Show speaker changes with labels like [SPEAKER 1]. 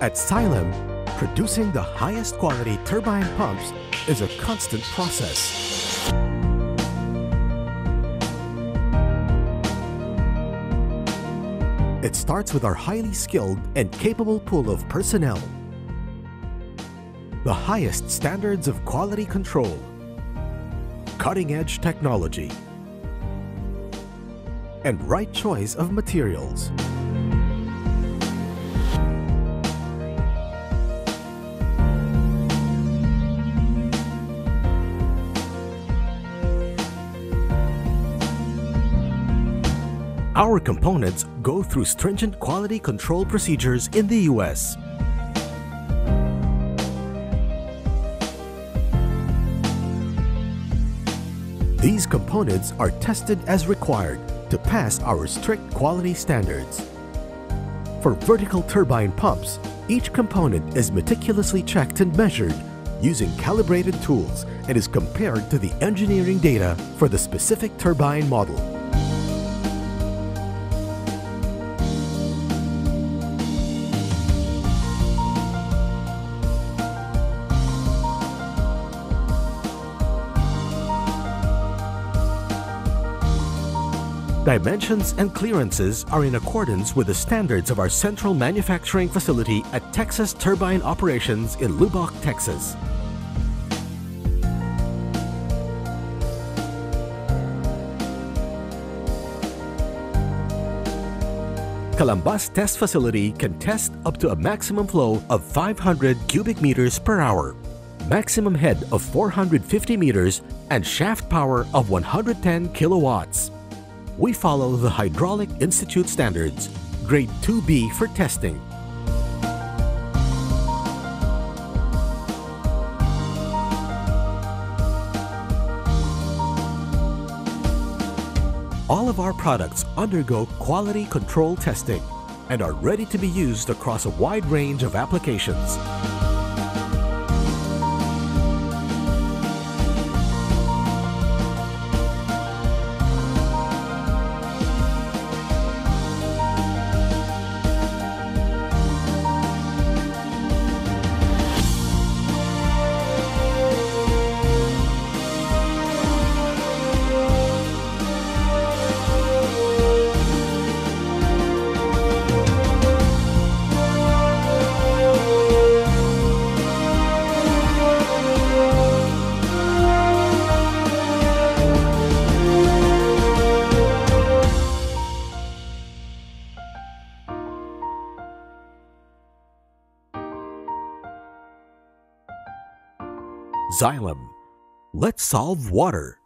[SPEAKER 1] At Xylem, producing the highest quality turbine pumps is a constant process. It starts with our highly skilled and capable pool of personnel, the highest standards of quality control, cutting-edge technology, and right choice of materials. Our components go through stringent quality control procedures in the US. These components are tested as required to pass our strict quality standards. For vertical turbine pumps, each component is meticulously checked and measured using calibrated tools and is compared to the engineering data for the specific turbine model. Dimensions and clearances are in accordance with the standards of our central manufacturing facility at Texas Turbine Operations in Lubbock, Texas. Calambas Test Facility can test up to a maximum flow of 500 cubic meters per hour, maximum head of 450 meters, and shaft power of 110 kilowatts we follow the Hydraulic Institute standards, grade 2B for testing. All of our products undergo quality control testing and are ready to be used across a wide range of applications. Xylem. Let's solve water.